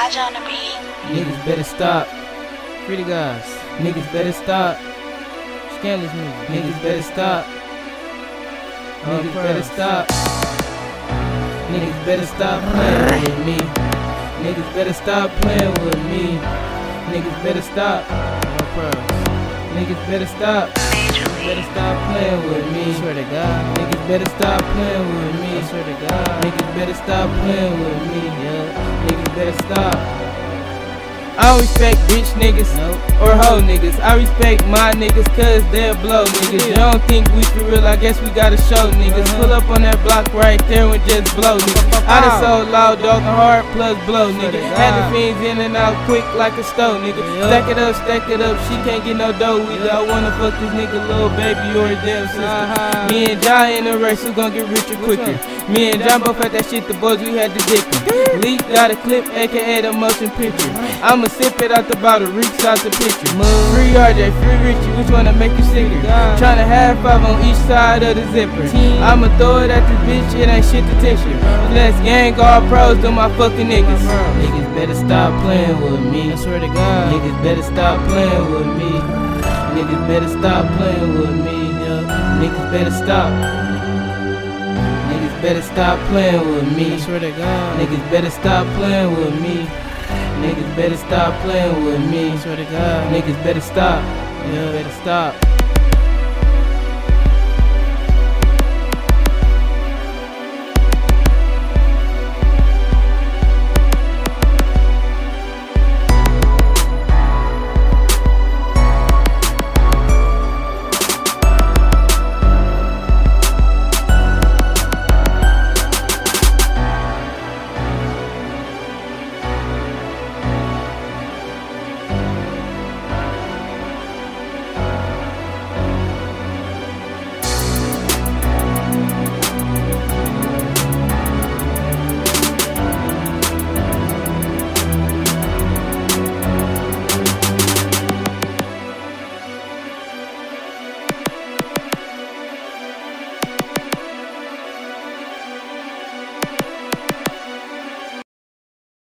Lodge on the beat. Niggas better stop. Pretty guys. Niggas better stop. Scandalous music. Niggas better stop. Niggas better stop. Niggas better stop playing with me. Niggas better stop playing with me. Niggas better stop. Niggas better stop. Major Better stop playing with me. Swear to God. Niggas better stop playing with me. Swear to God. Niggas better stop playing with me. Yeah. Niggas better stop. I don't respect bitch niggas or hoe niggas. I respect my niggas cause they'll blow niggas. You don't think we for real, I guess we gotta show niggas. Pull up on that block right there and just blow niggas. I done sold loud dog hard plus blow nigga. Had the fiends in and out quick like a stove nigga. Stack it up, stack it up, she can't get no dough either. I wanna fuck this nigga little baby or his damn sister. Me and John in the race, who gon' get richer quicker? Me and John both had that shit, the boys we had the dick. Leak got a clip, aka the motion picture. I'ma sip it out the bottle, reach out the picture. Free RJ, free Richie, which one to make you sicker? Tryna have five on each side of the zipper. I'ma throw it at this bitch, it ain't shit to tissue. Let's gang all pros, do my fucking niggas. Niggas better stop playing with me. I swear to God. Niggas better stop playing with me. Niggas better stop playing with me. Yeah. Niggas better stop. Better stop playing with me. I swear to God. Niggas better stop playing with me. Niggas better stop playing with me. I swear to God. Niggas better stop. Yeah, better stop.